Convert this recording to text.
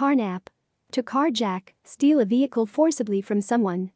carnap. To carjack, steal a vehicle forcibly from someone.